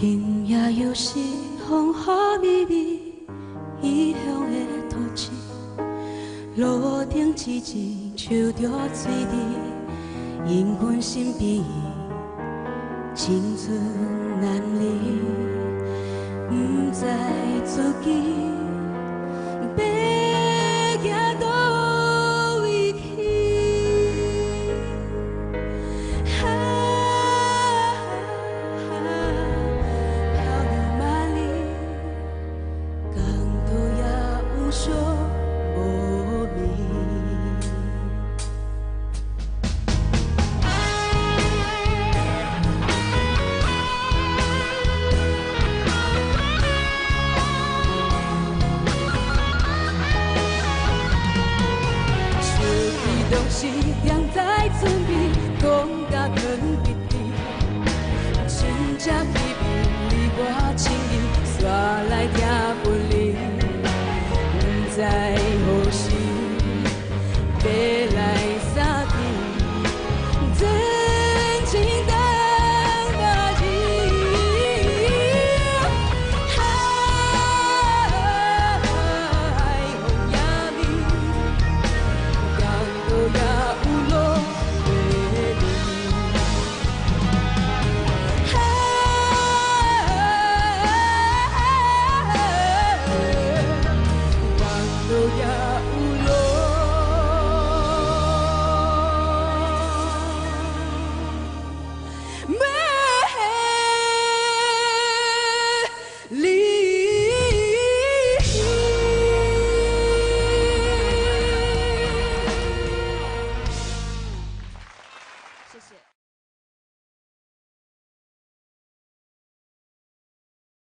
今夜又是风雨绵绵异乡的土地，路顶吱吱唱着水滴，因阮身边青春难是惦在准备，讲甲很别离，真正见面你我情意煞来听。